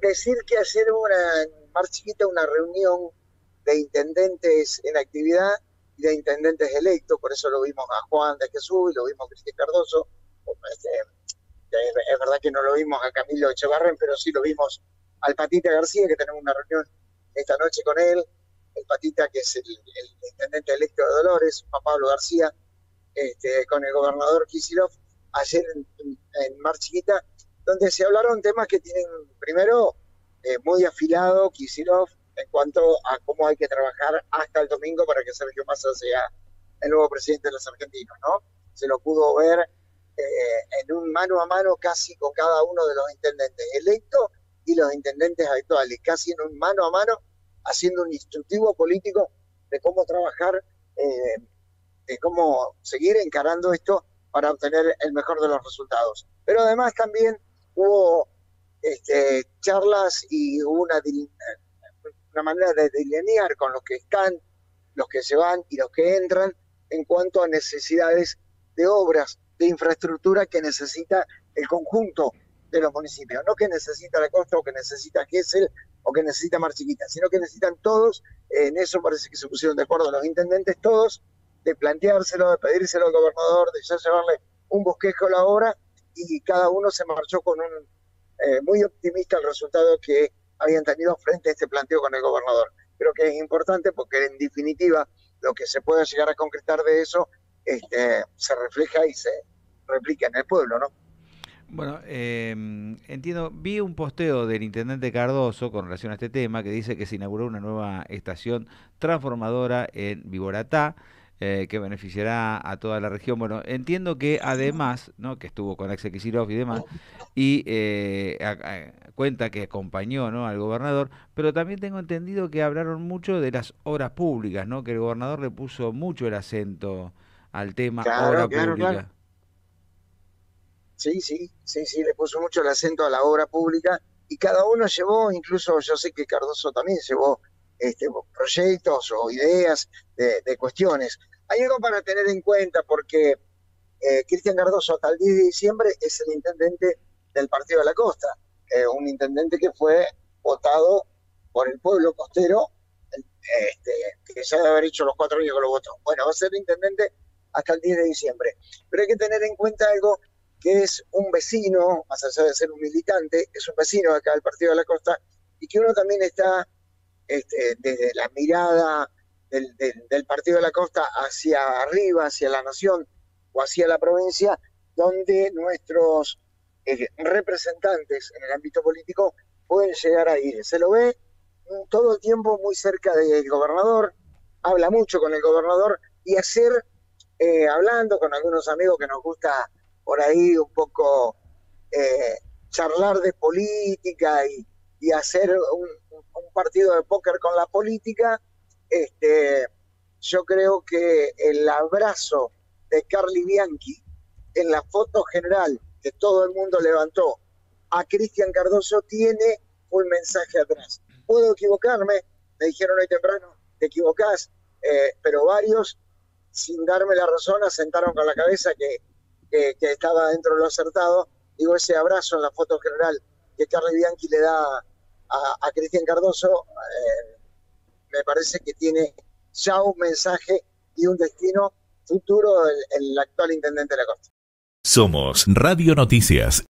Decir que ayer hubo una, más chiquita, una reunión de intendentes en actividad y de intendentes electos, por eso lo vimos a Juan de Jesús y lo vimos a Cristian Cardoso. Este, es verdad que no lo vimos a Camilo Echevarren, pero sí lo vimos al Patita García, que tenemos una reunión esta noche con él, el Patita, que es el, intendente electo de Dolores, Juan Pablo García, este, con el gobernador Kisilov, ayer en, Mar Chiquita, donde se hablaron temas que tienen, primero, eh, muy afilado Kisilov en cuanto a cómo hay que trabajar hasta el domingo para que Sergio Massa sea el nuevo presidente de los argentinos, ¿no? Se lo pudo ver eh, en un mano a mano casi con cada uno de los intendentes electos y los intendentes actuales, casi en un mano a mano, haciendo un instructivo político de cómo trabajar, eh, de cómo seguir encarando esto para obtener el mejor de los resultados. Pero además también hubo este, charlas y una, una manera de delinear con los que están, los que se van y los que entran en cuanto a necesidades de obras, de infraestructura que necesita el conjunto de los municipios, no que necesita la costa o que necesita Gesell o que necesita Mar Chiquita, sino que necesitan todos, en eso parece que se pusieron de acuerdo los intendentes todos, de planteárselo, de pedírselo al gobernador, de ya llevarle un bosquejo a la obra y cada uno se marchó con un eh, muy optimista el resultado que habían tenido frente a este planteo con el gobernador. Creo que es importante porque en definitiva lo que se pueda llegar a concretar de eso este, se refleja y se replica en el pueblo, ¿no? Bueno, eh, entiendo, vi un posteo del intendente Cardoso con relación a este tema que dice que se inauguró una nueva estación transformadora en Viboratá. Eh, que beneficiará a toda la región. Bueno, entiendo que además, ¿no? que estuvo con Axel Kicillof y demás, y eh, cuenta que acompañó ¿no? al gobernador, pero también tengo entendido que hablaron mucho de las obras públicas, ¿no? que el gobernador le puso mucho el acento al tema obra pública. Sí, sí, sí, sí, le puso mucho el acento a la obra pública y cada uno llevó, incluso yo sé que Cardoso también llevó este, proyectos o ideas de, cuestiones. Hay algo para tener en cuenta porque eh, Cristian Cardoso hasta el 10 de diciembre es el intendente del Partido de la Costa, eh, un intendente que fue votado por el pueblo costero, este, que ya debe haber hecho los cuatro años que lo votó. Bueno, va a ser intendente hasta el 10 de diciembre. Pero hay que tener en cuenta algo que es un vecino, más allá de ser un militante, es un vecino acá del Partido de la Costa, y que uno también está este, desde la mirada del, Partido de la Costa hacia arriba, hacia la nación o hacia la provincia, donde nuestros eh, representantes en el ámbito político pueden llegar a ir. Se lo ve todo el tiempo muy cerca del gobernador, habla mucho con el gobernador y hacer, eh, hablando con algunos amigos que nos gusta por ahí un poco eh, charlar de política y, hacer un, partido de póker con la política, este, yo creo que el abrazo de Carly Bianchi en la foto general que todo el mundo levantó a Cristian Cardoso tiene un mensaje atrás. Puedo equivocarme, me dijeron hoy temprano, te equivocás, eh, pero varios, sin darme la razón, asentaron con la cabeza que que, estaba dentro de lo acertado. Digo, ese abrazo en la foto general que Carly Bianchi le da a, Cristian Cardoso, eh, me parece que tiene ya un mensaje y un destino futuro el, el actual intendente de la costa. Somos Radio Noticias